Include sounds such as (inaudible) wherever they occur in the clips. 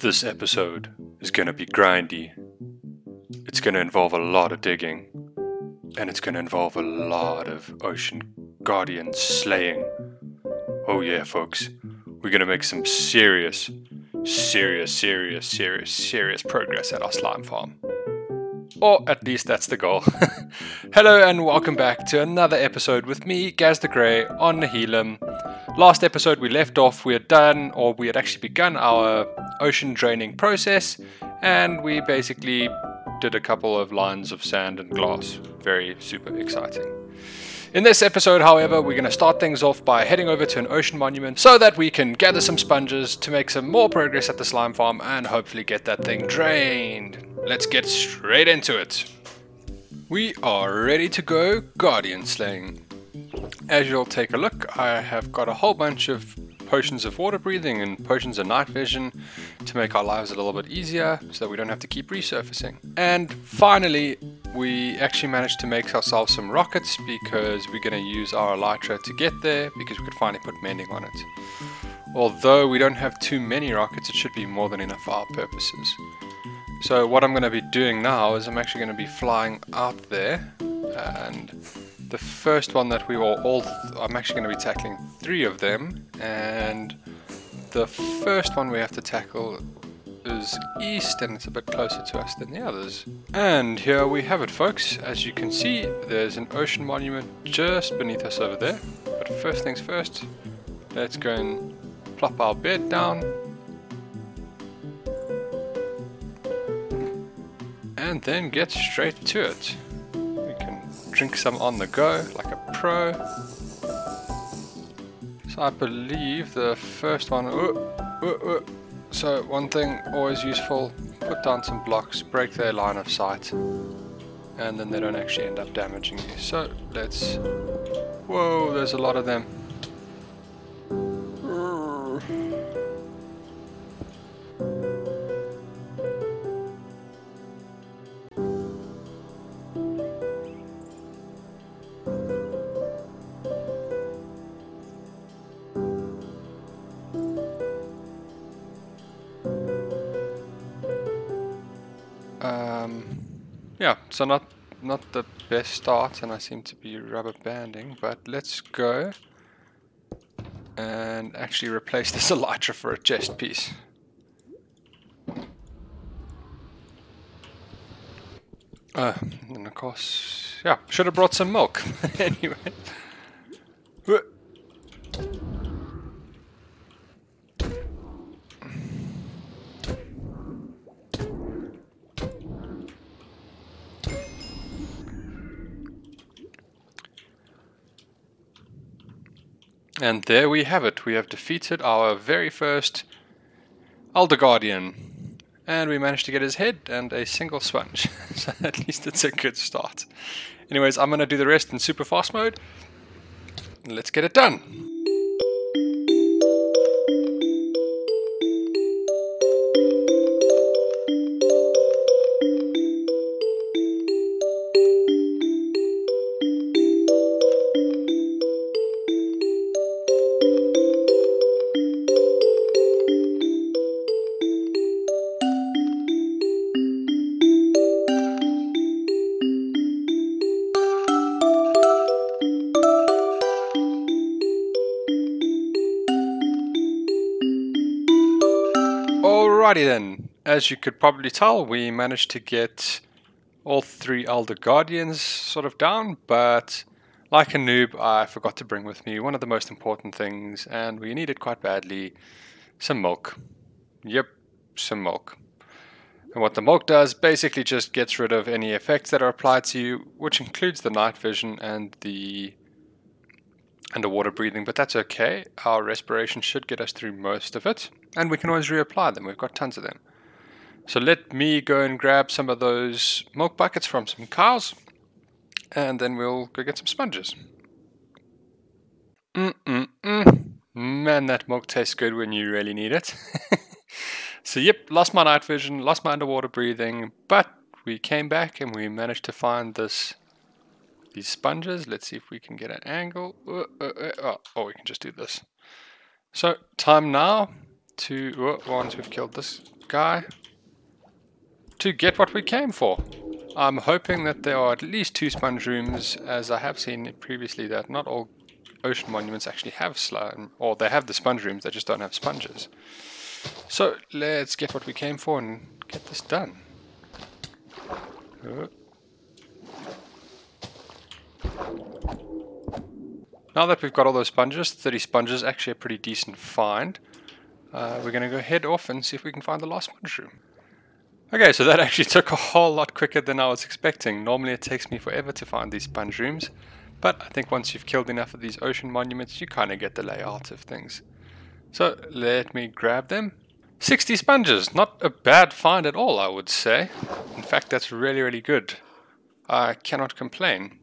This episode is going to be grindy. It's going to involve a lot of digging. And it's going to involve a lot of ocean guardian slaying. Oh, yeah, folks. We're going to make some serious, serious, serious, serious, serious progress at our slime farm. Or at least that's the goal. (laughs) Hello and welcome back to another episode with me, Gaz the Grey, on Nihilum. Last episode we left off, we had done, or we had actually begun our ocean draining process, and we basically did a couple of lines of sand and glass. Very super exciting. In this episode, however, we're going to start things off by heading over to an ocean monument so that we can gather some sponges to make some more progress at the slime farm and hopefully get that thing drained. Let's get straight into it. We are ready to go guardian slaying. As you'll take a look, I have got a whole bunch of potions of water breathing and potions of night vision to make our lives a little bit easier so that we don't have to keep resurfacing. And finally, we actually managed to make ourselves some rockets because we're going to use our elytra to get there because we could finally put mending on it. Although we don't have too many rockets, it should be more than enough for our purposes. So what I'm going to be doing now is I'm actually going to be flying out there and the first one that we will all, I'm actually going to be tackling three of them and the first one we have to tackle is east and it's a bit closer to us than the others. And here we have it folks, as you can see there's an ocean monument just beneath us over there. But first things first, let's go and plop our bed down and then get straight to it. Drink some on the go like a pro. So I believe the first one. Uh, uh, uh. So one thing always useful: put down some blocks, break their line of sight, and then they don't actually end up damaging you. So let's. Whoa! There's a lot of them. Yeah, so not not the best start, and I seem to be rubber banding, but let's go and actually replace this (laughs) elytra for a chest piece. Uh, and of course, yeah, should have brought some milk. (laughs) anyway. And there we have it. We have defeated our very first Elder Guardian. And we managed to get his head and a single sponge. (laughs) so at least it's a good start. Anyways, I'm going to do the rest in super fast mode. Let's get it done. Alrighty then, as you could probably tell, we managed to get all three Elder Guardians sort of down, but like a noob, I forgot to bring with me one of the most important things, and we needed quite badly some milk. Yep, some milk. And what the milk does basically just gets rid of any effects that are applied to you, which includes the night vision and the underwater breathing, but that's okay. Our respiration should get us through most of it, and we can always reapply them. We've got tons of them. So let me go and grab some of those milk buckets from some cows, and then we'll go get some sponges. Mm-mm-mm. Man, that milk tastes good when you really need it. (laughs) so yep, lost my night vision, lost my underwater breathing, but we came back and we managed to find this these sponges. Let's see if we can get an angle. Uh, uh, uh, oh, or we can just do this. So time now to, oh, once we've killed this guy, to get what we came for. I'm hoping that there are at least two sponge rooms, as I have seen previously that not all ocean monuments actually have slime, or they have the sponge rooms, they just don't have sponges. So let's get what we came for and get this done. Uh. Now that we've got all those sponges, 30 sponges, actually a pretty decent find. Uh, we're going to go head off and see if we can find the last sponge room. Okay, so that actually took a whole lot quicker than I was expecting. Normally it takes me forever to find these sponge rooms, but I think once you've killed enough of these ocean monuments, you kind of get the layout of things. So let me grab them. 60 sponges, not a bad find at all, I would say. In fact, that's really, really good. I cannot complain.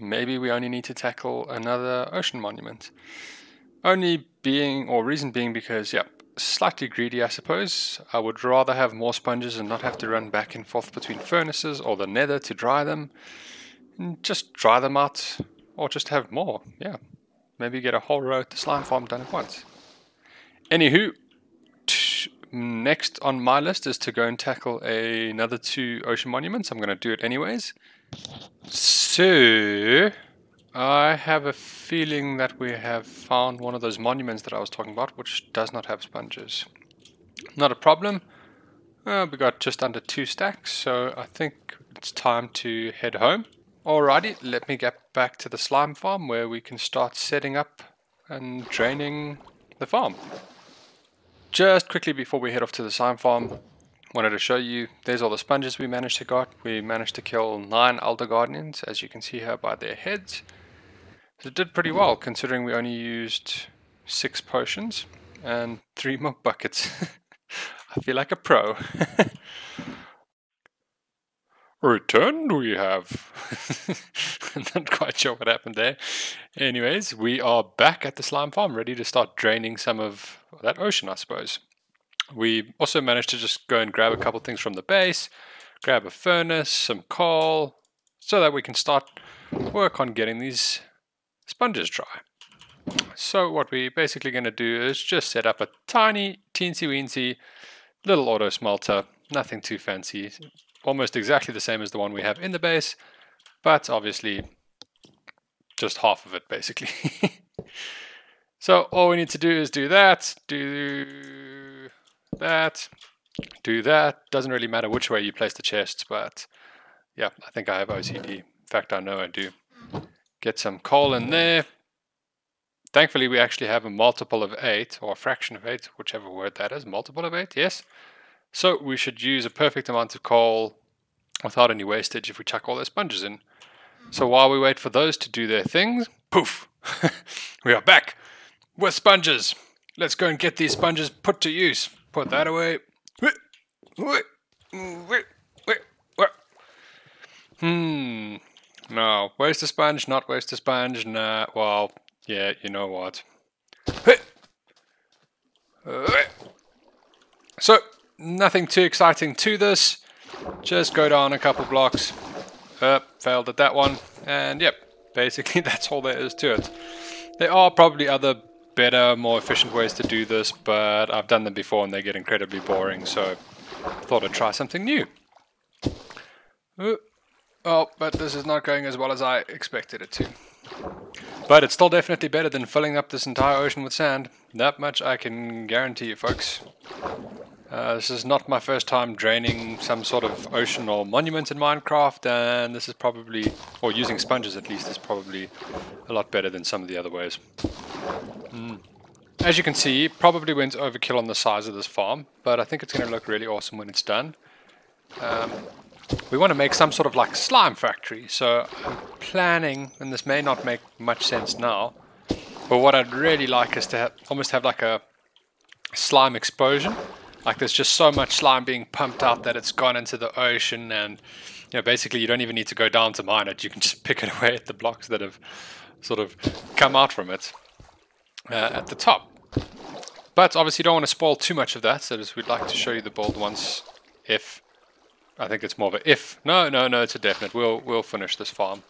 Maybe we only need to tackle another ocean monument. Only being, or reason being because, yeah, slightly greedy, I suppose. I would rather have more sponges and not have to run back and forth between furnaces or the nether to dry them. And just dry them out, or just have more, yeah. Maybe get a whole row at the slime farm done at once. Anywho, next on my list is to go and tackle a, another two ocean monuments. I'm going to do it anyways. So, I have a feeling that we have found one of those monuments that I was talking about, which does not have sponges. Not a problem. Uh, we got just under two stacks, so I think it's time to head home. Alrighty, let me get back to the slime farm where we can start setting up and draining the farm. Just quickly before we head off to the slime farm, wanted to show you, there's all the sponges we managed to got. We managed to kill 9 Elder Guardians, as you can see here by their heads. So it did pretty well, considering we only used six potions and three milk buckets. (laughs) I feel like a pro. (laughs) Returned we have. (laughs) Not quite sure what happened there. Anyways, we are back at the slime farm, ready to start draining some of that ocean, I suppose. We also managed to just go and grab a couple things from the base, grab a furnace, some coal, so that we can start work on getting these sponges dry. So what we're basically going to do is just set up a tiny, teensy weensy little auto smelter, nothing too fancy, almost exactly the same as the one we have in the base, but obviously just half of it basically. (laughs) so all we need to do is do that, do that, do that. Doesn't really matter which way you place the chests, but yeah, I think I have OCD. In fact, I know I do. Get some coal in there. Thankfully, we actually have a multiple of 8, or a fraction of 8, whichever word that is. Multiple of 8, yes. So we should use a perfect amount of coal without any wastage if we chuck all those sponges in. So while we wait for those to do their things, poof, (laughs) we are back with sponges. Let's go and get these sponges put to use. Put that away. Hmm. No, waste a sponge, not waste a sponge. Nah, well, yeah, you know what. So, nothing too exciting to this. Just go down a couple blocks. Uh, failed at that one. And yep, basically (laughs) that's all there is to it. There are probably other better, more efficient ways to do this, but I've done them before and they get incredibly boring, so I thought I'd try something new. Uh, Oh, but this is not going as well as I expected it to. But it's still definitely better than filling up this entire ocean with sand. That much I can guarantee you, folks. Uh, this is not my first time draining some sort of ocean or monument in Minecraft, and this is probably, or using sponges at least, is probably a lot better than some of the other ways. Mm. As you can see, probably went overkill on the size of this farm, but I think it's going to look really awesome when it's done. Um, we want to make some sort of like slime factory. So I'm planning, and this may not make much sense now, but what I'd really like is to have, almost have like a slime explosion. Like there's just so much slime being pumped out that it's gone into the ocean and you know, basically you don't even need to go down to mine it. You can just (laughs) pick it away at the blocks that have sort of come out from it uh, at the top. But obviously you don't want to spoil too much of that, so we'd like to show you the bold ones if I think it's more of a if. No, no, no, it's a definite. We'll, we'll finish this farm.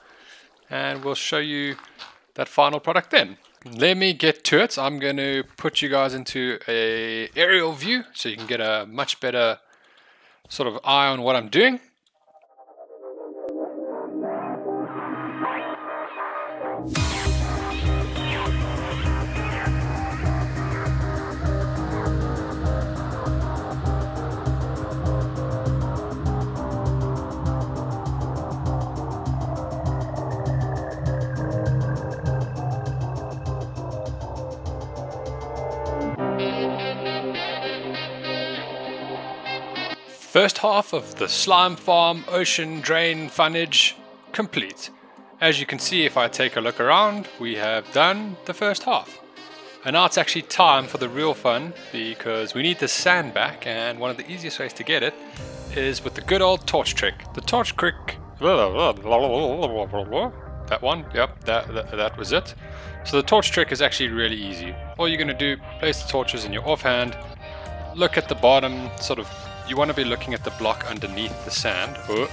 And we'll show you that final product then. Let me get to it. I'm going to put you guys into a aerial view so you can get a much better sort of eye on what I'm doing. First half of the Slime Farm Ocean Drain Funnage complete. As you can see if I take a look around, we have done the first half. And now it's actually time for the real fun because we need the sand back and one of the easiest ways to get it is with the good old torch trick. The torch trick... That one, yep, that, that, that was it. So the torch trick is actually really easy. All you're going to do, place the torches in your offhand, look at the bottom, sort of you want to be looking at the block underneath the sand. Oh,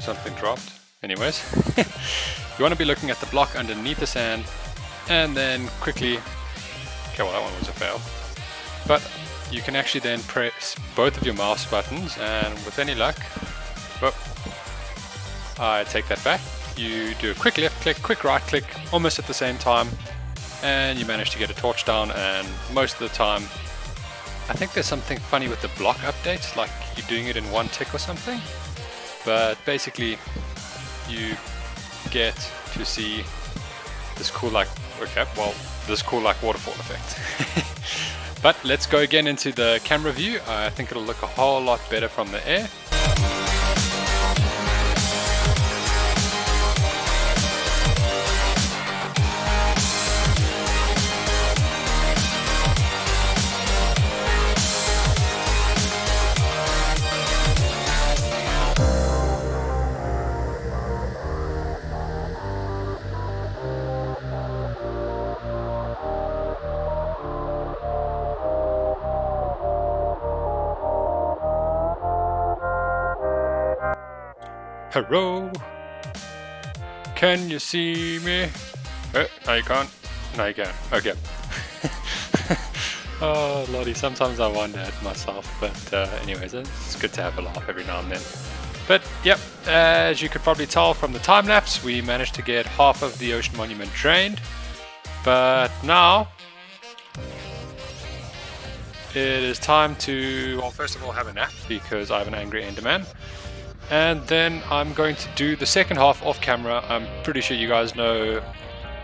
something dropped. Anyways, (laughs) you want to be looking at the block underneath the sand and then quickly, okay, well that one was a fail. But you can actually then press both of your mouse buttons and with any luck, oh, I take that back. You do a quick left click, quick right click, almost at the same time, and you manage to get a torch down and most of the time I think there's something funny with the block updates, like you're doing it in one tick or something. But basically, you get to see this cool like, okay, well, this cool like waterfall effect. (laughs) but let's go again into the camera view. I think it'll look a whole lot better from the air. Hello? Can you see me? Oh, no you can't. No you can. Okay. (laughs) oh lordy, sometimes I wonder at myself, but uh, anyways, it's good to have a laugh every now and then. But yep, as you could probably tell from the time lapse, we managed to get half of the ocean monument drained. But now it is time to, well, first of all, have a nap because I have an angry Enderman. And then I'm going to do the second half off camera. I'm pretty sure you guys know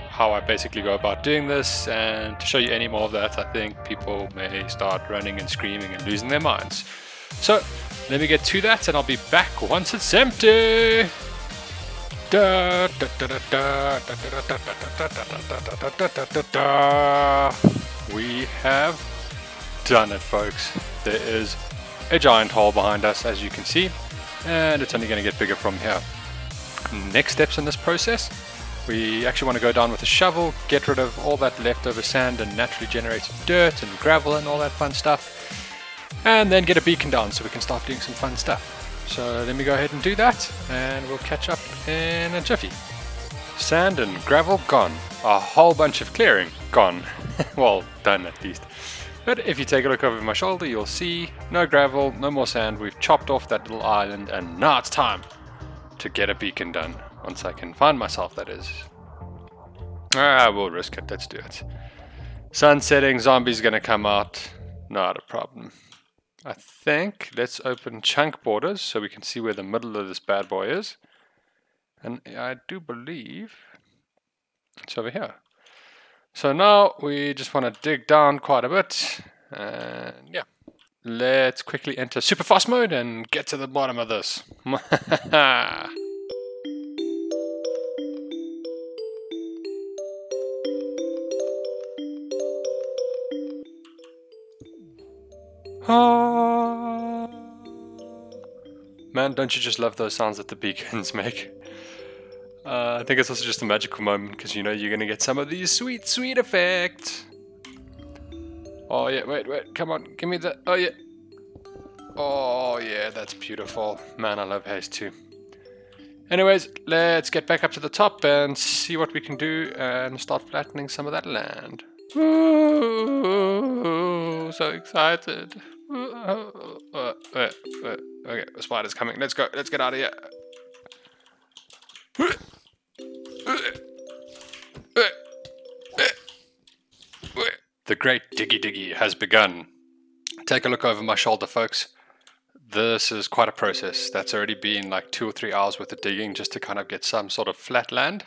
how I basically go about doing this. And to show you any more of that, I think people may start running and screaming and losing their minds. So let me get to that and I'll be back once it's empty. We have done it, folks. There is a giant hole behind us, as you can see and it's only going to get bigger from here. Next steps in this process, we actually want to go down with a shovel, get rid of all that leftover sand and naturally generated dirt and gravel and all that fun stuff, and then get a beacon down so we can start doing some fun stuff. So let me go ahead and do that, and we'll catch up in a jiffy. Sand and gravel gone. A whole bunch of clearing gone. (laughs) well, done at least. But if you take a look over my shoulder, you'll see no gravel, no more sand. We've chopped off that little island, and now it's time to get a beacon done. Once I can find myself, that is. Ah, we'll risk it. Let's do it. Sun setting, zombies gonna come out. Not a problem. I think let's open chunk borders so we can see where the middle of this bad boy is. And I do believe it's over here. So now we just want to dig down quite a bit. And yeah, let's quickly enter super fast mode and get to the bottom of this. (laughs) Ah. Man, don't you just love those sounds that the beacons (laughs) make? Uh, I think it's also just a magical moment because you know you're gonna get some of these sweet, sweet effects. Oh yeah, wait, wait, come on, give me the. Oh yeah. Oh yeah, that's beautiful. Man, I love Haste II. Anyways, let's get back up to the top and see what we can do and start flattening some of that land. Ooh, so excited. Uh, uh, uh, okay, the spider's coming. Let's go. Let's get out of here. The great diggy diggy has begun. Take a look over my shoulder, folks. This is quite a process. That's already been like two or three hours worth of digging just to kind of get some sort of flat land.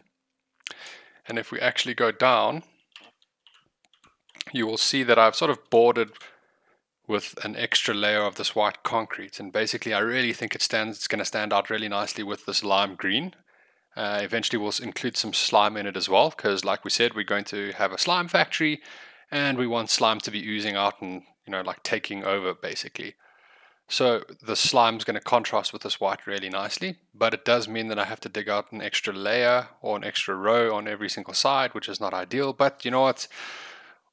And if we actually go down, you will see that I've sort of bordered with an extra layer of this white concrete. And basically, I really think it stands. It's going to stand out really nicely with this lime green. Uh, eventually, we'll include some slime in it as well, because like we said, we're going to have a slime factory, and we want slime to be oozing out and you know like taking over basically. So the slime is going to contrast with this white really nicely, but it does mean that I have to dig out an extra layer or an extra row on every single side, which is not ideal. But you know what?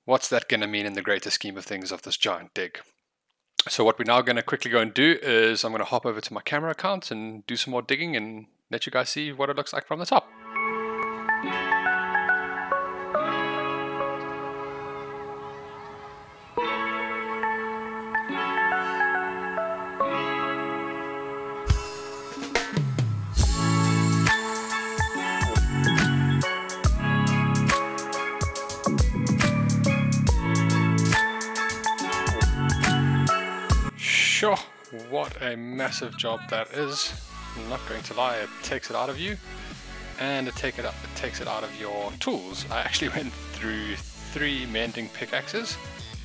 What's that going to mean in the greater scheme of things of this giant dig? So what we're now going to quickly go and do is I'm going to hop over to my camera account and do some more digging and let you guys see what it looks like from the top. Sure, what a massive job that is. I'm not going to lie, it takes it out of you and it, take it, up, it takes it out of your tools. I actually (laughs) went through three mending pickaxes,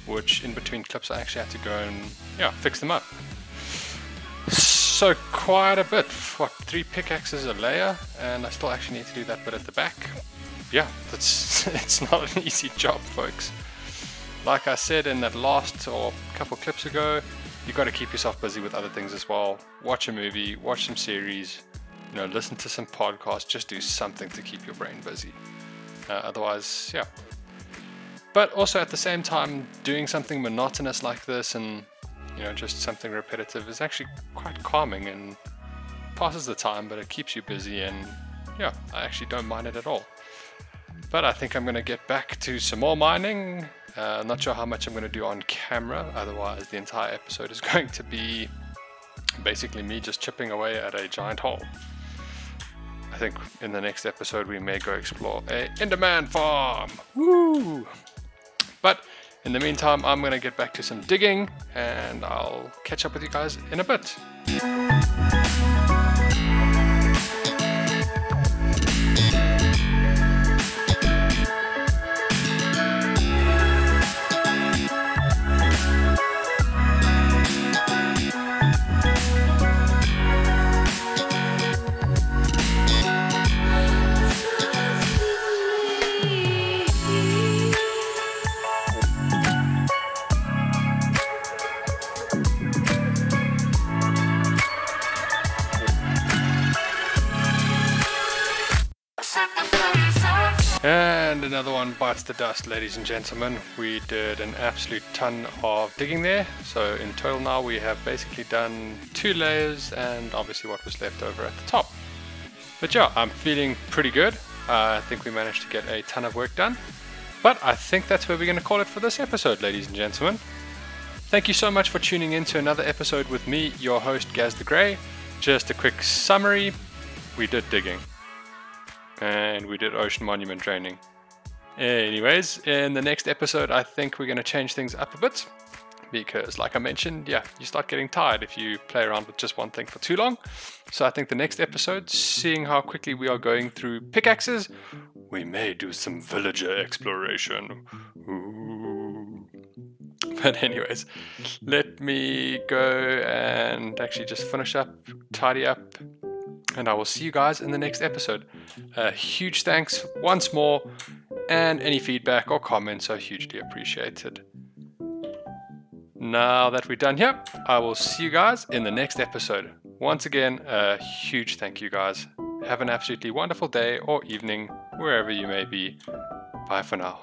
which in between clips I actually had to go and yeah, fix them up. So quite a bit, what, three pickaxes a layer, and I still actually need to do that bit at the back. Yeah, that's (laughs) it's not an (laughs) easy job, folks. Like I said in that last or couple clips ago, you got to keep yourself busy with other things as well. Watch a movie, watch some series, you know, listen to some podcasts. Just do something to keep your brain busy. Uh, otherwise, yeah. But also at the same time, doing something monotonous like this and you know just something repetitive is actually quite calming and passes the time, but it keeps you busy and yeah, I actually don't mind it at all. But I think I'm going to get back to some more mining uh, not sure how much I'm going to do on camera, otherwise the entire episode is (laughs) going to be basically me just chipping away at a giant hole. I think in the next episode we may go explore a Enderman farm. Woo! But in the meantime, I'm going to get back to some digging and I'll catch up with you guys in a bit. Dust, ladies and gentlemen. We did an absolute ton of digging there. So in total now we have basically done two layers and obviously what was left over at the top. But yeah, I'm feeling pretty good. Uh, I think we managed to get a ton of work done. But I think that's where we're going to call it for this episode, ladies and gentlemen. Thank you so much for tuning in to another episode with me, your host, Gaz the Grey. Just a quick summary. We did digging and we did ocean monument training. Anyways, in the next episode, I think we're going to change things up a bit because, like I mentioned, yeah, you start getting tired if you play around with just one thing for too long. So I think the next episode, seeing how quickly we are going through pickaxes, we may do some villager exploration. Ooh. (laughs) But, anyways, let me go and actually just finish up, tidy up, and I will see you guys in the next episode. A huge thanks once more, and any feedback or comments are hugely appreciated. Now that we're done here, I will see you guys in the next episode. Once again, a huge thank you, guys. Have an absolutely wonderful day or evening, wherever you may be. Bye for now.